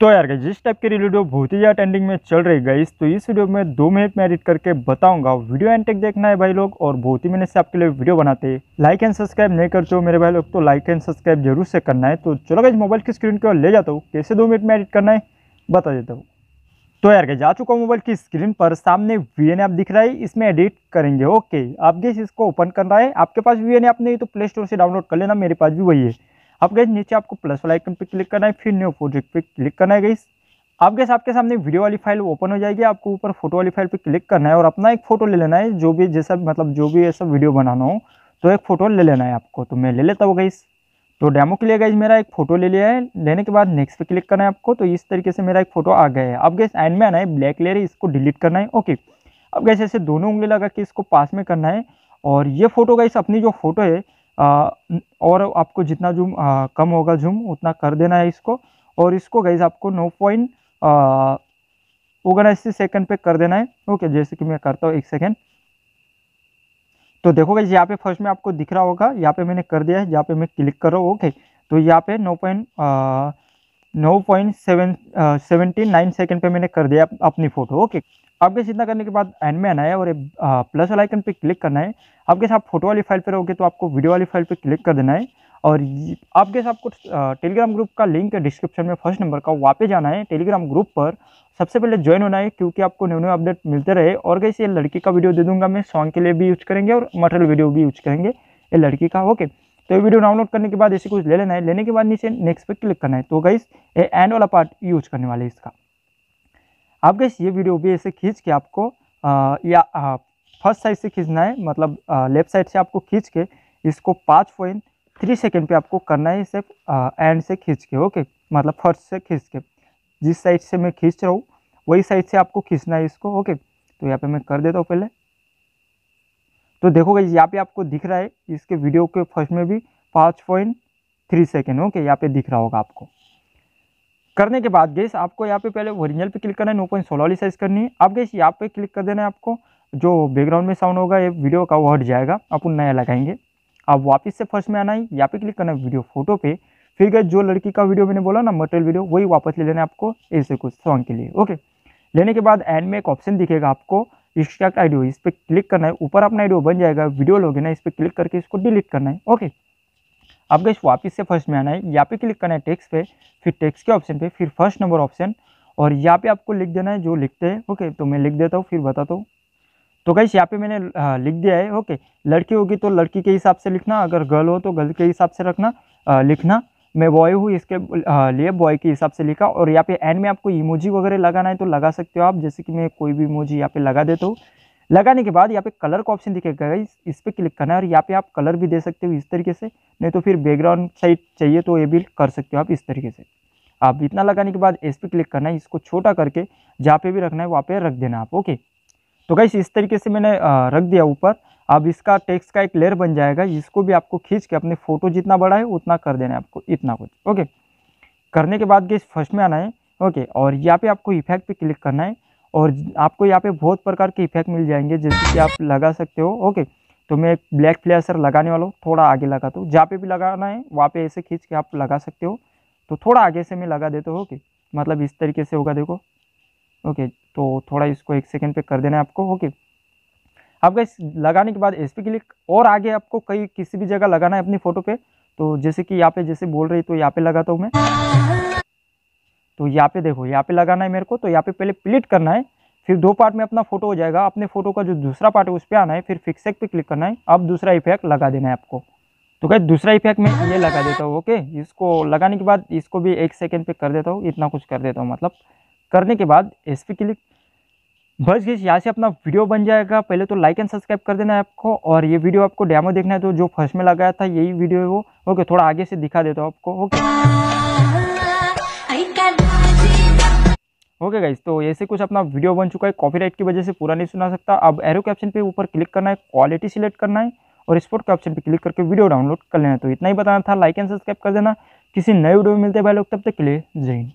तो यार गई जिस टाइप की वीडियो बहुत ही ज़्यादा ट्रेंडिंग में चल रही गई तो इस वीडियो में दो मिनट में एडिट करके बताऊँगा। वीडियो एंड तक देखना है भाई लोग और बहुत ही मैंने से आपके लिए वीडियो बनाते। हैं लाइक एंड सब्सक्राइब नहीं करते हो मेरे भाई लोग तो लाइक एंड सब्सक्राइब ज़रूर से करना है। तो चलो गई मोबाइल की स्क्रीन की ओर ले जाता हूँ। कैसे दो मिनट में एडिट करना है, बता देता हूँ। तो यार जा चुका हूँ मोबाइल की स्क्रीन पर। सामने वी एन ऐप दिख रहा है, इसमें एडिट करेंगे। ओके आप गैस इसको ओपन करना है। आपके पास वी एन ऐप नहीं तो प्ले स्टोर से डाउनलोड कर लेना। मेरे पास भी वही है। अब गैस नीचे आपको प्लस वाला आइकन पे क्लिक करना है, फिर न्यू प्रोजेक्ट पे क्लिक करना है गैस आप गैस आपके सामने वीडियो वाली फ़ाइल ओपन हो जाएगी, आपको ऊपर फ़ोटो वाली फ़ाइल पे क्लिक करना है और अपना एक फ़ोटो ले लेना है, जो भी जैसा मतलब जो भी ऐसा वीडियो बनाना हो तो एक फ़ोटो ले लेना है आपको। तो मैं ले लेता हूँ गैस तो डेमो के लिए गई मेरा एक फ़ोटो ले लिया है। लेने के बाद नेक्स्ट पे क्लिक करना है आपको तो इस तरीके से मेरा एक फ़ोटो आ गया है। अब गैस एंड में आना है ब्लैक लेयर है, इसको डिलीट करना है। ओके अब गैस ऐसे दोनों उंगली लगा के इसको पास में करना है। और ये फ़ोटो गैस अपनी जो फ़ोटो है आ, और आपको जितना जूम आ, कम होगा जूम उतना कर देना है इसको। और इसको गैस आपको नो पॉइंट ओगनाइसी सेकंड पे कर देना है। ओके जैसे कि मैं करता हूँ एक सेकेंड तो देखो गई यहाँ पे फ़र्स्ट में आपको दिख रहा होगा यहाँ पे मैंने कर दिया है यहाँ पे मैं क्लिक कर रहा हूँ। ओके तो यहाँ पे नौ पॉइंट नौ point seven seventy nine second पे मैंने कर दिया अपनी फ़ोटो ओके आपके इतना करने के बाद एंड में आना है और प्लस वाला आइकन पे क्लिक करना है। आपके साथ फ़ोटो वाली फ़ाइल पे रहोगे तो आपको वीडियो वाली फ़ाइल पे क्लिक कर देना है। और आपके साथ आपको टेलीग्राम ग्रुप का लिंक है डिस्क्रिप्शन में फ़र्स्ट नंबर का, वहाँ पे जाना है टेलीग्राम ग्रुप पर। सबसे पहले ज्वाइन होना है क्योंकि आपको न्यू न्यू अपडेट मिलते रहे। और कैसे ये लड़की का वीडियो दे दूँगा मैं सॉन्ग के लिए भी यूज़ करेंगे और मटेरियल वीडियो भी यूज़ करेंगे। ये लड़की का ओके तो ये वीडियो डाउनलोड करने के बाद ऐसे कुछ ले लेना है। लेने के बाद नीचे नेक्स्ट पे क्लिक करना है। तो गाइस ये एंड वाला पार्ट यूज़ करने वाले इसका। आप गैस ये वीडियो भी ऐसे खींच के आपको आ, या फ़र्स्ट साइड से खींचना है मतलब लेफ़्ट साइड से आपको खींच के इसको पाँच पॉइंट थ्री सेकेंड पे आपको करना है इसे एंड से खींच के ओके मतलब फ़र्स्ट से खींच के। जिस साइड से मैं खींच रहा हूँ वही साइड से आपको खींचना है इसको ओके तो यहाँ पे मैं कर देता हूँ पहले। तो देखोगे यहाँ पे आपको दिख रहा है इसके वीडियो के फ़र्स्ट में भी पाँच पॉइंट थ्री सेकेंड ओके यहाँ पे दिख रहा होगा आपको। करने के बाद गैस आपको यहाँ पे पहले ओरिजिनल पे क्लिक करना है, नो पॉइंट सोलह वाली साइज़ करनी है। अब गैस यहाँ पे क्लिक कर देना है आपको, जो बैकग्राउंड में साउंड होगा, ये वीडियो का वो हट जाएगा, अपन नया लगाएँगे। अब वापस से फ़र्स्ट में आना है, यहाँ पे क्लिक करना है वीडियो फ़ोटो पे। फिर गए जो लड़की का वीडियो मैंने बोला ना मटेरियल वीडियो वही वापस ले लेना है आपको ऐसे कुछ सॉन्ग के लिए ओके लेने के बाद एंड में एक ऑप्शन दिखेगा आपको एक्सट्रैक्ट आइडियो इस पर क्लिक करना है, ऊपर अपना आइडियो बन जाएगा वीडियो लोगे ना इस पर क्लिक करके इसको डिलीट करना है ओके अब गए वापस से फ़र्स्ट में आना है यहाँ पे क्लिक करना है टेक्स्ट पे फिर टेक्स्ट के ऑप्शन पे फिर फ़र्स्ट नंबर ऑप्शन और यहाँ पे आपको लिख देना है जो लिखते हैं ओके तो मैं लिख देता हूँ फिर बताता हूँ। तो गैस यहाँ पे मैंने लिख दिया है ओके लड़की होगी तो लड़की के हिसाब से लिखना अगर गर्ल हो तो गर्ल के हिसाब से रखना आ, लिखना। मैं बॉय हूँ इसके लिए बॉय के हिसाब से लिखा और यहाँ पे एंड में आपको इमोजी वगैरह लगाना है तो लगा सकते हो आप जैसे कि मैं कोई भी इमोजी यहाँ पे लगा देता हूँ। लगाने के बाद यहाँ पे कलर का ऑप्शन दिखेगा इस, इस पर क्लिक करना है और यहाँ पे आप कलर भी दे सकते हो इस तरीके से। नहीं तो फिर बैकग्राउंड साइड चाहिए तो ये भी कर सकते हो आप इस तरीके से। आप इतना लगाने के बाद इस पर क्लिक करना है इसको छोटा करके जहाँ पे भी रखना है वहाँ पे रख देना आप ओके तो गाइस इस तरीके से मैंने रख दिया ऊपर। अब इसका टेक्स्ट का एक लेयर बन जाएगा इसको भी आपको खींच के अपने फ़ोटो जितना बड़ा है उतना कर देना है आपको इतना कुछ ओके करने के बाद गैस फ़र्स्ट में आना है ओके और यहाँ पे आपको इफ़ेक्ट पे क्लिक करना है। और आपको यहाँ पे बहुत प्रकार के इफ़ेक्ट मिल जाएँगे, जैसे कि आप लगा सकते हो। ओके तो मैं ब्लैक फ्लैशर लगाने वाला हूँ, थोड़ा आगे लगाता हूँ जहाँ पे भी लगाना है, वहाँ पे ऐसे खींच के आप लगा सकते हो। तो थोड़ा आगे से मैं लगा देता हूँ ओके मतलब इस तरीके से होगा, देखो। ओके तो थोड़ा इसको एक सेकेंड पे कर देना है आपको ओके आपका इस लगाने के बाद इस पर क्लिक और आगे आपको कहीं किसी भी जगह लगाना है अपनी फ़ोटो पे। तो जैसे कि यहाँ पे जैसे बोल रही तो यहाँ पे लगाता हूँ मैं। तो यहाँ पे देखो, यहाँ पे लगाना है मेरे को तो यहाँ पे पहले प्लिट करना है, फिर दो पार्ट में अपना फ़ोटो हो जाएगा। अपने फ़ोटो का जो दूसरा पार्ट है, उस पर आना है, फिर फिक्सेक पे क्लिक करना है। अब दूसरा इफ़ेक्ट लगा देना है आपको। तो क्या दूसरा इफ़ेक्ट मैं ये लगा देता हूँ ओके इसको लगाने के बाद इसको भी एक सेकेंड पे कर देता हूँ, इतना कुछ कर देता हूँ मतलब। करने के बाद इस पर क्लिक बस गई यहाँ से अपना वीडियो बन जाएगा। पहले तो लाइक एंड सब्सक्राइब कर देना है आपको, और ये वीडियो आपको डेमो देखना है तो जो फ़र्स्ट में लगाया था, यही वीडियो है वो। ओके थोड़ा आगे से दिखा देता हूँ आपको ओके ओके गाइज़ तो ऐसे कुछ अपना वीडियो बन चुका है। कॉपीराइट की वजह से पूरा नहीं सुना सकता। अब एरो कैप्शन ऑप्शन पे ऊपर क्लिक करना है क्वालिटी सिलेक्ट करना है और स्पोर्ट के ऑप्शन पे क्लिक करके वीडियो डाउनलोड कर लेना तो इतना ही बताना था। लाइक एंड सब्सक्राइब कर देना। किसी नए वीडियो में मिलते हैं भाई लोग, तब तक के लिए जय हिंद।